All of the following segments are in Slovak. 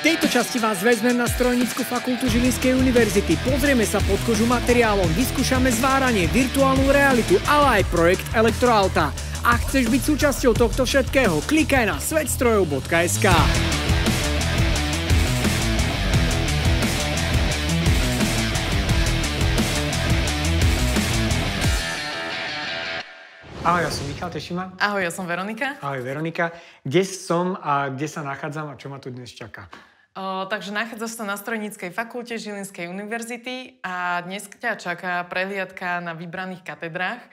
Tejto časti vás vezmem na strojnickú fakultu Žilinskej univerzity. Pozrieme sa pod kožu materiálom, vyskúšame zváranie, virtuálnu realitu, ale aj projekt elektroauta. Ak chceš byť súčasťou tohto všetkého, klikaj na svetstrojov.sk. Ahoj, ja som Michal, teším ma. Ahoj, ja som Veronika. Ahoj, Veronika. Kde som a kde sa nachádzam a čo ma tu dnes čaká? O, takže nachádzaš sa na Strojníckej fakulte Žilinskej univerzity a dnes ťa čaká prehliadka na vybraných katedrách.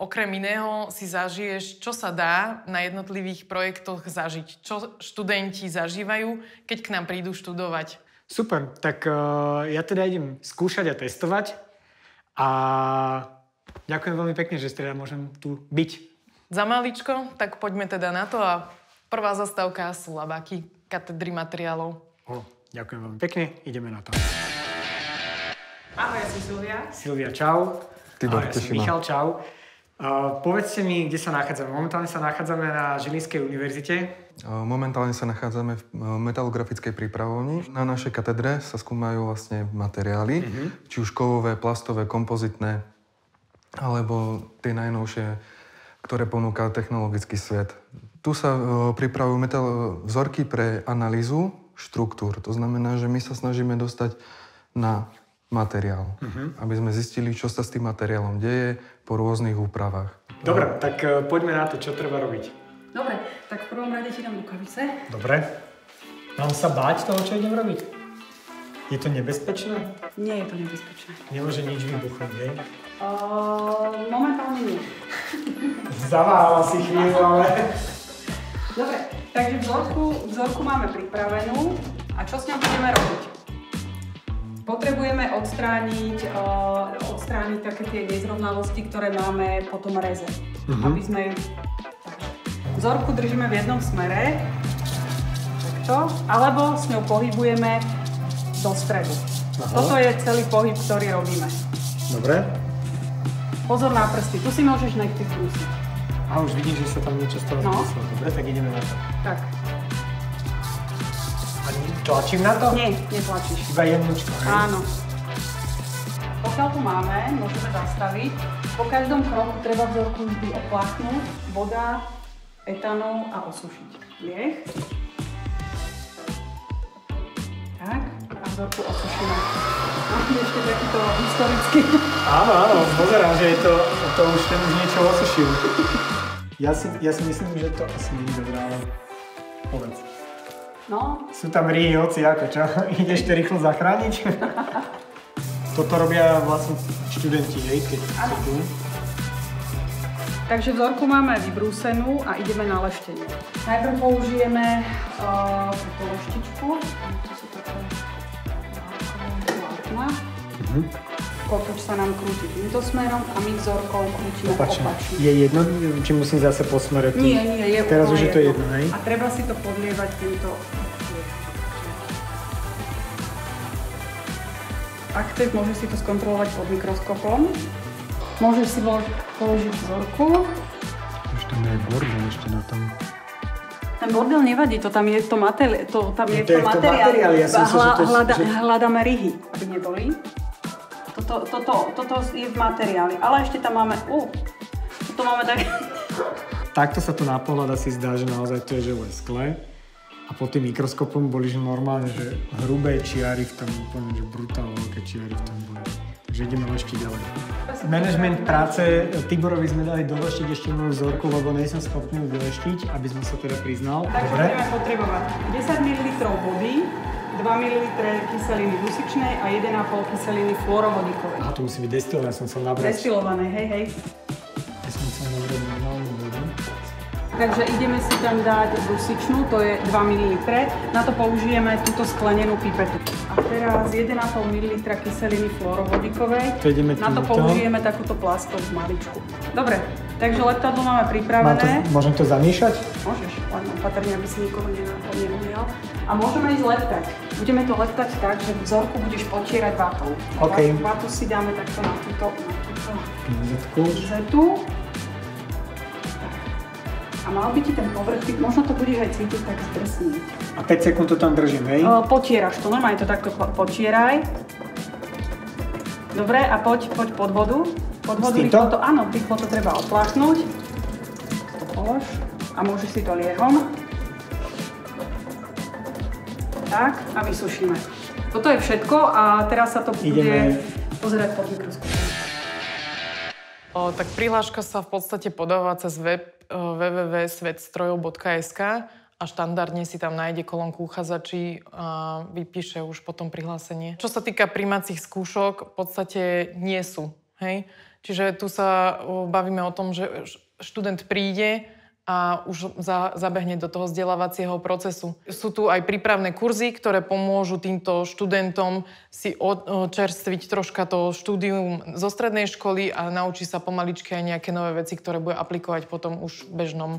Okrem iného si zažiješ, čo sa dá na jednotlivých projektoch zažiť. Čo študenti zažívajú, keď k nám prídu študovať. Super, tak uh, ja teda idem skúšať a testovať a Ďakujem veľmi pekne, že teda môžem tu byť. Za maličko, tak poďme teda na to a prvá zastávka sú labáky katedry materiálov. O, ďakujem veľmi pekne, ideme na to. Ahoj, ja som Silvia. Silvia, čau. Tibor, ja som Michal, čau. Uh, povedzte mi, kde sa nachádzame. Momentálne sa nachádzame na Žilinskej univerzite. Momentálne sa nachádzame v metalografickej prípravovni. Na našej katedre sa skúmajú vlastne materiály, uh-huh. či už kovové, plastové, kompozitné, alebo tie najnovšie, ktoré ponúka technologický svet. Tu sa e, pripravujú metal vzorky pre analýzu štruktúr. To znamená, že my sa snažíme dostať na materiál, uh-huh. aby sme zistili, čo sa s tým materiálom deje po rôznych úpravách. Dobre, tak uh, poďme na to, čo treba robiť. Dobre, tak v prvom rade ti dám rukavice. Dobre. Mám sa báť toho, čo idem robiť? Je to nebezpečné? Nie je to nebezpečné. Nemôže nič vybuchnúť, hej? Uh, momentálne nie. Zaváhala si chvíľu, ale... Dobre, takže vzorku, vzorku máme pripravenú a čo s ňou budeme robiť? Potrebujeme odstrániť, uh, odstrániť také tie nezrovnalosti, ktoré máme po tom reze. Uh-huh. Aby sme... Takže, vzorku držíme v jednom smere, takto, alebo s ňou pohybujeme do stredu. Aha. Toto je celý pohyb, ktorý robíme. Dobre. Pozor na prsty, tu si môžeš nechty skúsiť. A už vidím, že sa tam niečo toho no. Dobre, tak ideme na to. Tak. A tlačím na to? Nie, netlačíš. Iba jednúčko, hej? Áno. Pokiaľ tu máme, môžeme zastaviť. Po každom kroku treba vzorku vždy opláchnúť, voda, etanol a osušiť. Lieh. Tak, a vzorku osušíme. Máme ešte takýto historický. Áno, áno, pozerám, že je to, to už ten už niečo osušil. Ja si, ja si myslím, že to asi nie je dobré, ale povedz. No. Sú tam rýhy hoci ako, čo? Ideš to rýchlo zachrániť? Toto robia vlastne študenti, hej, keď sú tu. Takže vzorku máme vybrúsenú a ideme na leštenie. Najprv použijeme uh, túto leštičku. To sú také vlákna. Uh-huh. Kotuč sa nám krúti týmto smerom a my vzorkou krútime opačne. opačne. Je jedno, či musím zase po smere? Nie, nie, je Teraz už je to jedno, hej? A treba si to podlievať týmto Ak chceš, môžeš si to skontrolovať pod mikroskopom. Môžeš si položiť vzorku. Už tam je bordel ešte na tom. Ten bordel nevadí, to tam je to, materi- to, tam je to, to materiál. Ja som Hla, to, hľada. Hľadáme ryhy, aby neboli. Toto, toto, toto je v materiáli, ale ešte tam máme, uh, toto máme tak... Takto sa to na pohľad asi zdá, že naozaj to je že lesklé. A pod tým mikroskopom boli že normálne, že hrubé čiary v tom, úplne, že brutálne veľké čiary v tom boli. Takže ideme ešte ďalej. Management práce, Tiborovi sme dali doleštiť ešte moju vzorku, lebo nie som schopný ju vyleštiť, aby som sa teda priznal. Takže budeme potrebovať 10 ml vody, 2 ml kyseliny dusičnej a 1,5 kyseliny fluorovodíkovej. A to musí byť destilované, som chcel nabrať. Destilované, hej, hej. Ja som chcel nabrať normálnu vodu. Takže ideme si tam dať dusičnú, to je 2 ml. Na to použijeme túto sklenenú pipetu. A teraz 1,5 ml kyseliny fluorovodíkovej. To ideme Na to použijeme takúto plastovú maličku. Dobre, takže leptadlo máme pripravené. To, môžem to zamýšať? Môžeš, len opatrne, aby si nikoho nenahojil. A môžeme ísť leptať. Budeme to leptať tak, že vzorku budeš potierať vatou. OK. Vatu si dáme takto na túto, na túto Zetku. zetu. A mal by ti ten povrch, možno to budeš aj cítiť tak zdrsný. A 5 sekúnd to tam držím, hej? O, potieraš to, normálne to takto po- potieraj. Dobre, a poď, poď pod vodu. Pod S vodu týmto? rýchlo to, áno, rýchlo to treba odpláchnúť. To polož a môžeš si to liehom. Tak, a vysušíme. Toto je všetko a teraz sa to bude Ideme. pozerať pod mikroskopom. Tak prihláška sa v podstate podáva cez web www.svetstrojov.sk a štandardne si tam nájde kolónku uchádzači a vypíše už potom prihlásenie. Čo sa týka príjmacích skúšok, v podstate nie sú. Hej? Čiže tu sa bavíme o tom, že študent príde a už za, zabehne do toho vzdelávacieho procesu. Sú tu aj prípravné kurzy, ktoré pomôžu týmto študentom si o- čerstviť troška to štúdium zo strednej školy a naučí sa pomaličky aj nejaké nové veci, ktoré bude aplikovať potom už v bežnom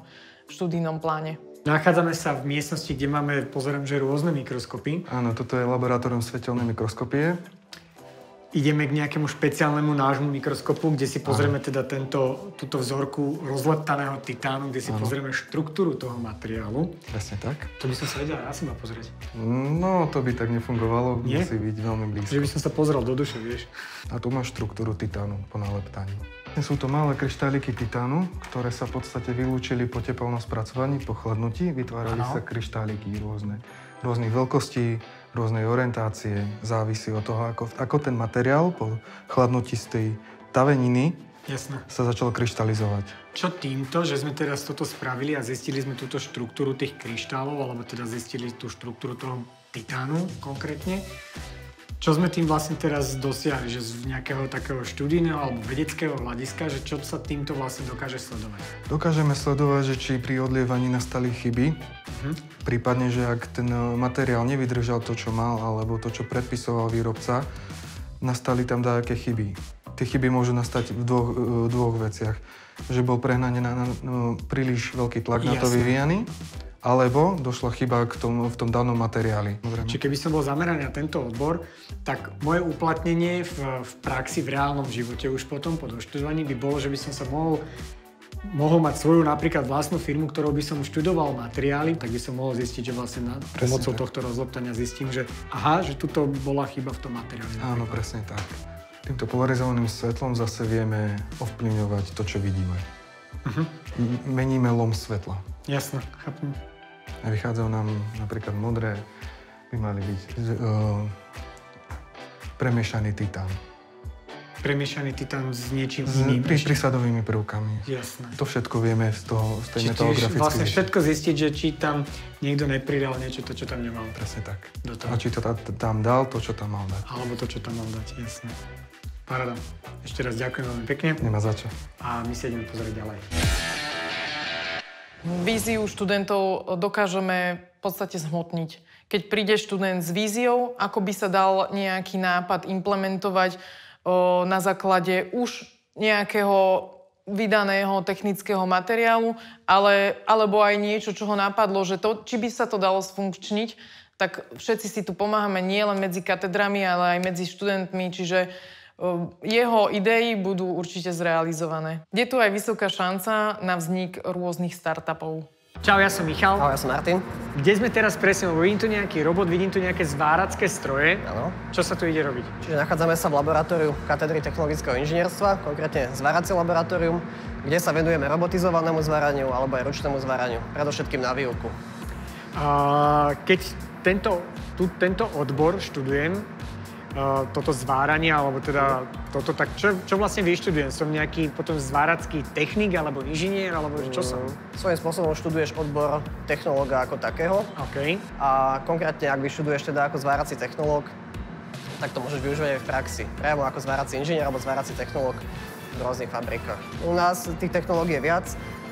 študijnom pláne. Nachádzame sa v miestnosti, kde máme, pozerám, že rôzne mikroskopy. Áno, toto je laboratórium svetelnej mikroskopie. Ideme k nejakému špeciálnemu nášmu mikroskopu, kde si pozrieme teda tento, túto vzorku rozleptaného titánu, kde si pozrieme štruktúru toho materiálu. Presne tak. To by som sa vedel ja si ma pozrieť. No, to by tak nefungovalo, Nie? musí byť veľmi blízko. Že by som sa pozrel do duše, vieš. A tu máš štruktúru titánu po naleptaní. Sú to malé kryštáliky titánu, ktoré sa v podstate vylúčili po teplnom spracovaní, po chladnutí. Vytvárali Áno. sa kryštáliky rôzne, rôznych veľkostí, rôznej orientácie. Závisí od toho, ako, ako ten materiál po chladnutí z tej taveniny Jasné. sa začal kryštalizovať. Čo týmto, že sme teraz toto spravili a zistili sme túto štruktúru tých kryštálov, alebo teda zistili tú štruktúru toho titánu konkrétne, čo sme tým vlastne teraz dosiahli, že z nejakého takého študijného alebo vedeckého hľadiska, že čo sa týmto vlastne dokáže sledovať? Dokážeme sledovať, že či pri odlievaní nastali chyby, prípadne, že ak ten e, materiál nevydržal to, čo mal, alebo to, čo predpisoval výrobca, nastali tam nejaké chyby. Tie chyby môžu nastať v dvoch, e, dvoch veciach. Že bol prehnane na, na, no, príliš veľký tlak na to vyvíjaný, alebo došla chyba k tomu, v tom danom materiáli. Dobre, Čiže keby som bol zameraný na tento odbor, tak moje uplatnenie v, v praxi, v reálnom živote už potom po doštudovaní by bolo, že by som sa mohol mohol mať svoju napríklad vlastnú firmu, ktorou by som študoval materiály, tak by som mohol zistiť, že vlastne na pomocou tak. tohto rozleptania zistím, že aha, že tuto bola chyba v tom materiáli. Áno, presne tak. Týmto polarizovaným svetlom zase vieme ovplyvňovať to, čo vidíme. Mhm. M- Meníme lom svetla. Jasné, chápem. A vychádzajú nám napríklad modré, by mali byť uh, premiešaný titán. Premiešaný titán s niečím S iným. ešte. prísadovými prvkami. Jasné. To všetko vieme z, toho, z tej metalografickej vlastne všetko zistiť, že či tam niekto nepridal niečo, to, čo tam nemal. Presne tak. Do toho. A či to ta- tam dal, to, čo tam mal dať. Alebo to, čo tam mal dať, jasné. Paráda. Ešte raz ďakujem veľmi pekne Nemá za čo. a my sa ideme pozrieť ďalej. Víziu študentov dokážeme v podstate zhmotniť. Keď príde študent s víziou, ako by sa dal nejaký nápad implementovať o, na základe už nejakého vydaného technického materiálu, ale, alebo aj niečo, čo ho napadlo, že to, či by sa to dalo sfunkčniť, tak všetci si tu pomáhame nielen medzi katedrami, ale aj medzi študentmi, čiže jeho idei budú určite zrealizované. Je tu aj vysoká šanca na vznik rôznych startupov. Čau, ja som Michal. Ahoj, ja som Martin. Kde sme teraz presne? Lebo Vidím tu nejaký robot, vidím tu nejaké zváracké stroje. Áno. Čo sa tu ide robiť? Čiže nachádzame sa v laboratóriu katedry technologického inžinierstva, konkrétne zváracie laboratórium, kde sa venujeme robotizovanému zváraniu alebo aj ručnému zváraniu, predovšetkým na výuku. A keď tento, tu, tento odbor študujem, toto zváranie, alebo teda toto, tak čo, čo vlastne vyštudujem? Som nejaký potom zváracký technik, alebo inžinier, alebo čo som? Svojím spôsobom študuješ odbor technológa ako takého OK. a konkrétne, ak vyštuduješ teda ako zvárací technológ, tak to môžeš využívať aj v praxi. Priamo ako zvárací inžinier alebo zvárací technológ v rôznych fabrikách. U nás tých technológií je viac.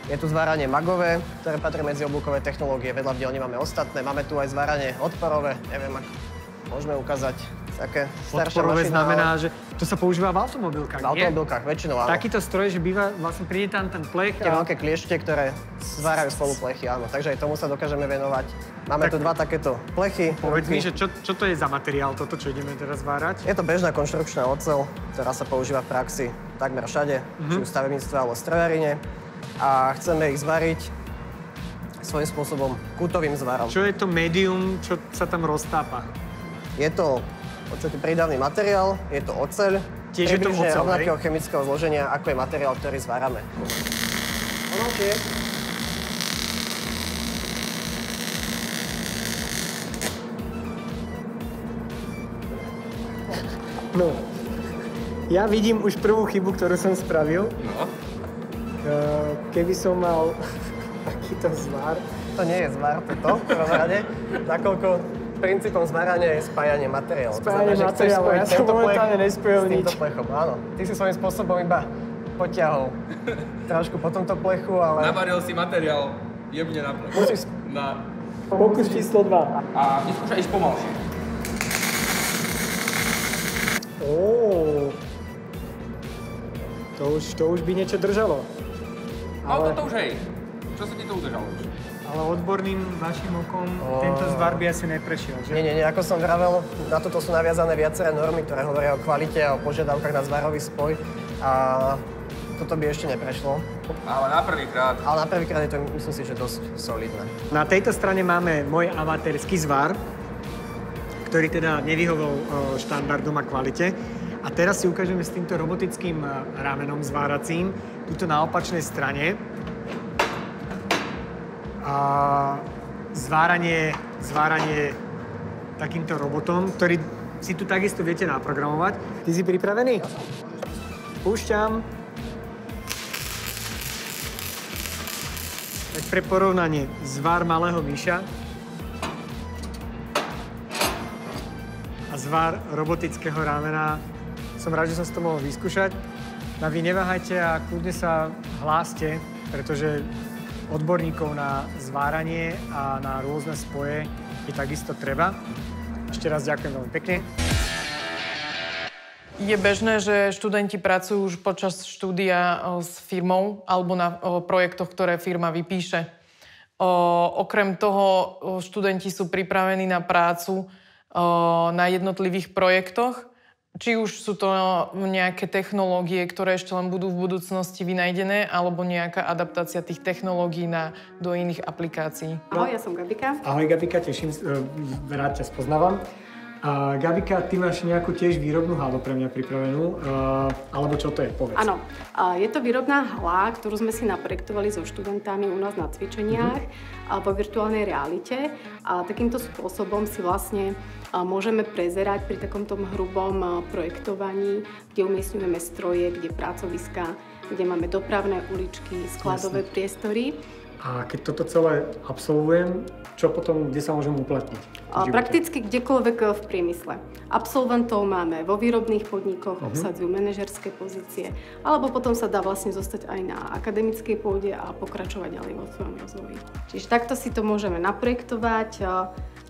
Je tu zváranie magové, ktoré patrí medzi oblúkové technológie. Vedľa v dielni máme ostatné. Máme tu aj zváranie odporové. Neviem, ak môžeme ukázať také staršia Odporové mašina, znamená, ale že to sa používa v automobilkách, v nie? automobilkách väčšinou áno. Takýto stroj, že býva, vlastne príde tam ten plech a... veľké kliešte, ktoré zvárajú spolu plechy, áno. Takže aj tomu sa dokážeme venovať. Máme Tak- tu dva takéto plechy. Povedz mi, že čo, čo to je za materiál, toto, čo ideme teraz várať? Je to bežná konštrukčná oceľ, ktorá sa používa v praxi takmer všade, či už v stavebníctve alebo strojárine. A chceme ich zvariť svojím spôsobom kutovým zvarom. Čo je to médium, čo sa tam roztápa? Je to podstate prídavný materiál, je to oceľ, Tiež je to oceľ, rovnakého hej? chemického zloženia, ako je materiál, ktorý zvárame. Ono je No, ja vidím už prvú chybu, ktorú som spravil. No. Eh, Keby som mal takýto zvar, To nie je zvar, toto v prvom rade, nakoľko princípom zvárania je spájanie materiálu. To Spájanie znamená, že chceš materiálu, ja som tento plech momentálne nespojil s nič. plechom, áno. Ty si svojím spôsobom iba potiahol trošku po tomto plechu, ale Navaril si materiál jemne na plech. musíš... Na... pokus číslo 2. A vyskúšaj ísť pomalšie. Ó, to už, to už by niečo držalo. No Ale, toto už hej. Čo sa ti to udržalo už? Ale odborným vašim okom Ó. tento zvar by asi neprešiel, že? Nie, nie, nie, ako som vravel, na toto sú naviazané viaceré normy, ktoré hovoria o kvalite a o požiadavkách na zvarový spoj. A toto by ešte neprešlo. Ale na prvý krát. Ale na prvýkrát je to, myslím si, že dosť solidné. Na tejto strane máme môj amatérsky zvar, ktorý teda nevyhovel e, štandardom a kvalite. A teraz si ukážeme s týmto robotickým e, ramenom zváracím, tuto na opačnej strane. Zváranie, zváranie takýmto robotom, ktorý si tu takisto viete naprogramovať. Ty si pripravený? Púšťam. Tak pre porovnanie, zvar malého myša a zvar robotického ramena. Som rád, že som to mohol vyskúšať. A vy neváhajte a kľudne sa hláste, pretože odborníkov na zváranie a na rôzne spoje je takisto treba. Ešte raz ďakujem veľmi pekne. Je bežné, že študenti pracujú už počas štúdia o, s firmou alebo na projektoch, ktoré firma vypíše. Okrem toho o, študenti sú pripravení na prácu o, na jednotlivých projektoch. Či už sú to nejaké technológie, ktoré ešte len budú v budúcnosti vynajdené, alebo nejaká adaptácia tých technológií na, do iných aplikácií. Ahoj, ja som Gabika. Ahoj Gabika, teším sa, e, rád ťa spoznávam. A Gabika, ty máš nejakú tiež výrobnú halu pre mňa pripravenú, uh, alebo čo to je, povedz. Áno, je to výrobná hala, ktorú sme si naprojektovali so študentami u nás na cvičeniach a vo virtuálnej realite. A takýmto spôsobom si vlastne a, môžeme prezerať pri takomto hrubom projektovaní, kde umiestňujeme stroje, kde pracoviská, kde máme dopravné uličky, skladové priestory. A keď toto celé absolvujem, čo potom, kde sa môžem uplatniť? Prakticky kdekoľvek e, v priemysle. Absolventov máme vo výrobných podnikoch, Mhm. obsadzujú manažerské pozície, alebo potom sa dá vlastne zostať aj na akademickej pôde a pokračovať ďalej vo svojom rozvoji. Čiže takto si to môžeme naprojektovať, e,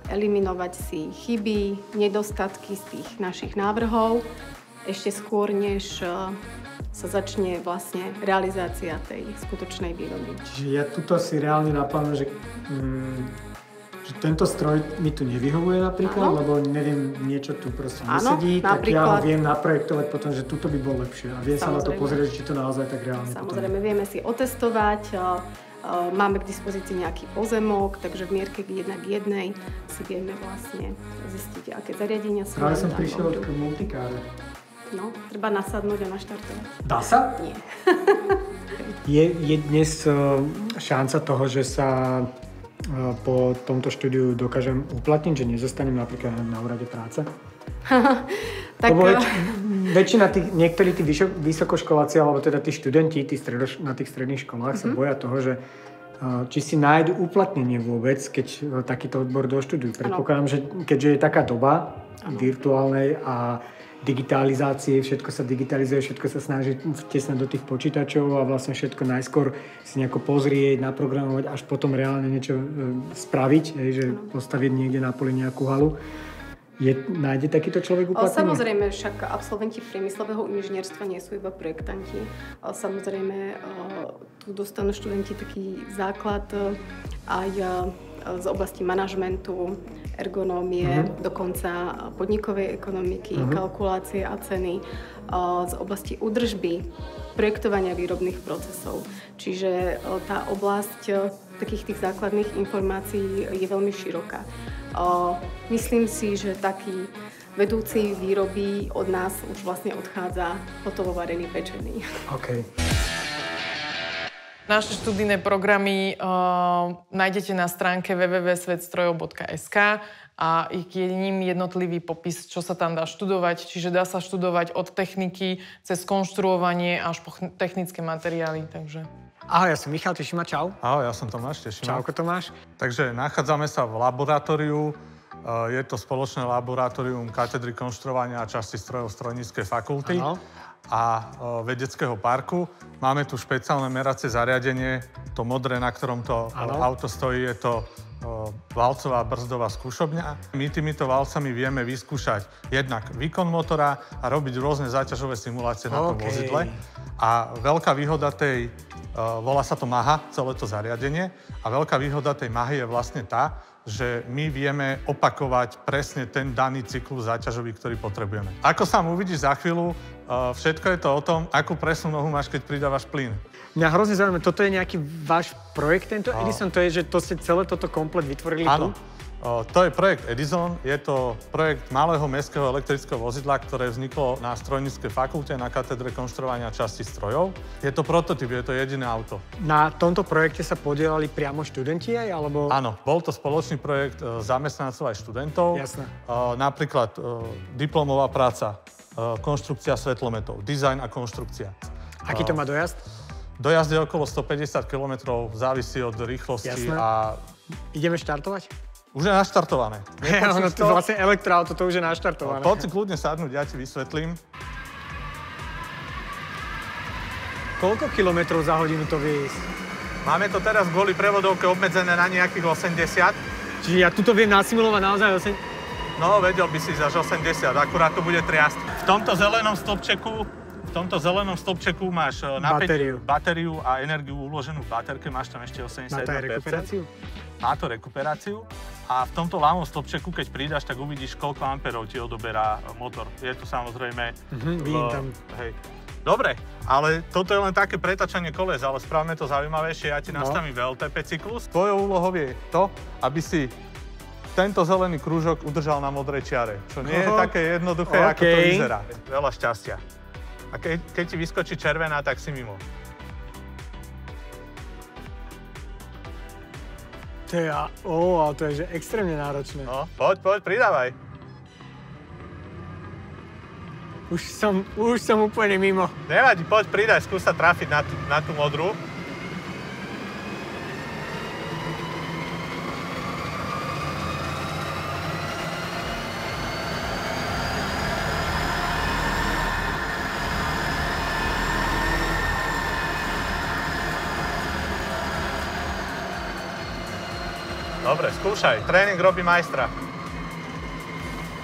eliminovať si chyby, nedostatky z tých našich návrhov, ešte skôr, než e, sa začne vlastne realizácia tej skutočnej výroby. Čiže ja tuto si reálne naplánujem, že, mm, že tento stroj mi tu nevyhovuje napríklad, Áno. lebo neviem, niečo tu proste Áno, nesedí, tak ja ho viem naprojektovať potom, že tuto by bolo lepšie. A viem sa na to pozrieť, či to naozaj tak reálne Samozrejme, vieme si otestovať, máme k dispozícii nejaký pozemok, takže v mierke jedna k jednej si vieme vlastne zistiť, aké zariadenia sú. Práve som prišiel k multikáre. No, treba nasadnúť a naštartovať. Dá sa? Nie. Je, je dnes eh, šanca toho, že sa eh, po tomto štúdiu dokážem uplatniť, že nezostanem napríklad na úrade práce? Tak, Lebo väč, väčšina tých, niektorí tí vysokoškoláci, alebo teda tí študenti tí stredoš, na tých stredných školách Mhm. sa boja toho, že eh, či si nájdu uplatnenie vôbec, keď eh, takýto odbor doštudujú. Predpokladám, že keďže je taká doba virtuálnej a digitalizácie, všetko sa digitalizuje, všetko sa snaží vtesnať do tých počítačov a vlastne všetko najskôr si nejako pozrieť, naprogramovať, až potom reálne niečo e, spraviť, hej, že postaviť niekde na poli nejakú halu. Je, nájde takýto človek uplatnenie? Samozrejme, však absolventi priemyslového inžinierstva nie sú iba projektanti. Samozrejme, tu dostanú študenti taký základ aj z oblasti manažmentu, ergonómie, dokonca podnikovej ekonomiky, kalkulácie a ceny, o, z oblasti údržby, projektovania výrobných procesov. Čiže o, tá oblasť o, takých tých základných informácií je veľmi široká. Myslím si, že taký vedúci výroby od nás už vlastne odchádza hotovo varený, pečený. OK. Naše študijné programy uh, nájdete na stránke www.svetstrojov.sk a je ním jednotlivý popis, čo sa tam dá študovať. Čiže dá sa študovať od techniky cez konštruovanie až po technické materiály. Takže... Ahoj, ja som Michal Tešima, čau. Ahoj, ja som Tomáš Tešima. Čauko Tomáš. Takže nachádzame sa v laboratóriu. E, je to spoločné laboratórium katedry konštruovania a časti strojov strojníckej fakulty. Ano a e, vedeckého parku. Máme tu špeciálne meracie zariadenie, to modré, na ktorom to ano. auto stojí, je to valcová brzdová skúšobňa. My týmito valcami vieme vyskúšať jednak výkon motora a robiť rôzne záťažové simulácie na tom okay. vozidle. A veľká výhoda tej, volá sa to MAHA, celé to zariadenie, a veľká výhoda tej MAHY je vlastne tá, že my vieme opakovať presne ten daný cyklus záťažový, ktorý potrebujeme. Ako sa uvidíš za chvíľu, všetko je to o tom, akú presnú nohu máš, keď pridávaš plyn. Mňa hrozne zaujíma, toto je nejaký váš projekt, tento. Edison, to je, že to ste celé toto komplet vytvorili Áno. tu? To je projekt Edison, je to projekt malého mestského elektrického vozidla, ktoré vzniklo na strojníckej fakulte na katedre konštruovania časti strojov. Je to prototyp, je to jediné auto. Na tomto projekte sa podielali priamo študenti aj, alebo... Áno, bol to spoločný projekt e, zamestnancov aj študentov. Jasné. O, napríklad o, diplomová práca, konštrukcia svetlometov, dizajn a konštrukcia. Aký to má dojazd? Dojazd je okolo 150 km, závisí od rýchlosti Jasné. a... Ideme štartovať? Už je naštartované. ono, to vlastne elektroauto, to už je naštartované. Poď si kľudne sadnúť, ja ti vysvetlím. Koľko kilometrov za hodinu to vie ísť? Máme to teraz kvôli prevodovke obmedzené na nejakých 80. Čiže ja tuto viem nasimulovať naozaj 80? No, vedel by si až 80, akurát to bude triasť. V tomto zelenom stĺpčeku v tomto zelenom stĺpčeku máš eh, batériu. batériu a energiu uloženú v baterke, máš tam ešte 81%. Má to aj rekuperáciu? Má to rekuperáciu a v tomto ľavom stĺpčeku, keď prídaš, tak uvidíš, koľko amperov ti odoberá motor. Je tu samozrejme... Mhm, vidím tam. Hej. Dobre, ale toto je len také pretačanie koles, ale správame to zaujímavejšie. Ja ti no. nastavím VLTP cyklus. Tvojou úlohou je to, aby si tento zelený krúžok udržal na modrej čiare, čo nie je také jednoduché, okay. ako to vyzerá. Veľa šťastia. A keď, keď ti vyskočí červená, tak si mimo. To je, ale to je že extrémne náročné. No, poď, poď, pridávaj. Už som, už som úplne mimo. Nevadí, poď, pridaj, skús sa trafiť na, na tú modrú. Dobre, skúšaj. Tréning robí majstra.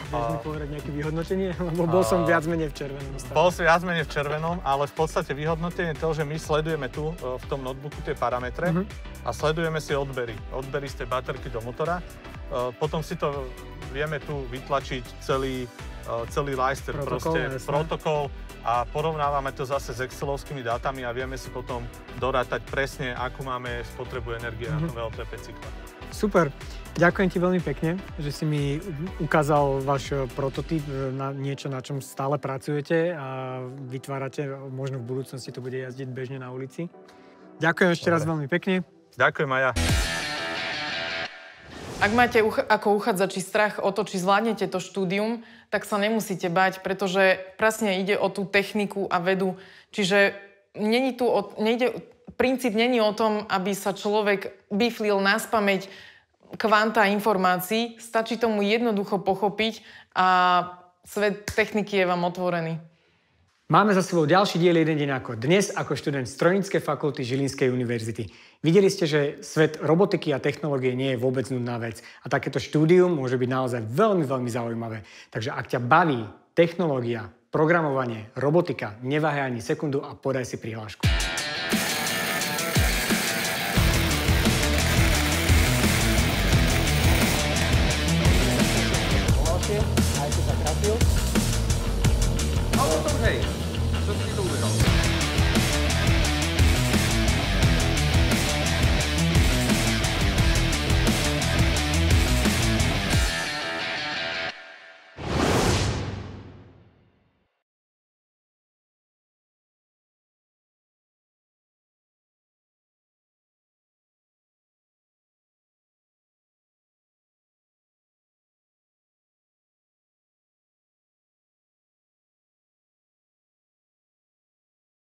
Vieš mi povedať nejaké vyhodnotenie? Lebo bol som viac menej v červenom stave. Bol si viac menej v červenom, ale v podstate vyhodnotenie je to, že my sledujeme tu e, v tom notebooku tie parametre uh-huh. a sledujeme si odbery. Odbery z tej baterky do motora. E, potom si to vieme tu vytlačiť celý, e, celý Leister, protokol, proste jasne. protokol a porovnávame to zase s Excelovskými dátami a vieme si potom dorátať presne, akú máme spotrebu energie uh-huh. na tom VLTP cykle. Super. Ďakujem ti veľmi pekne, že si mi ukázal váš prototyp na niečo, na čom stále pracujete a vytvárate, možno v budúcnosti to bude jazdiť bežne na ulici. Ďakujem ešte Dobre. raz veľmi pekne. Ďakujem aj ja. Ak máte uch- ako uchádzači strach o to, či zvládnete to štúdium, tak sa nemusíte bať, pretože presne ide o tú techniku a vedu. Čiže není tu o, nejde, princíp není o tom, aby sa človek biflil na spameť kvanta informácií. Stačí tomu jednoducho pochopiť a svet techniky je vám otvorený. Máme za sebou ďalší diel jeden deň ako dnes ako študent Strojníckej fakulty Žilinskej univerzity. Videli ste, že svet robotiky a technológie nie je vôbec nudná vec a takéto štúdium môže byť naozaj veľmi, veľmi zaujímavé. Takže ak ťa baví technológia, programovanie, robotika, neváhaj ani sekundu a podaj si prihlášku. Hej,